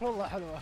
والله حلوه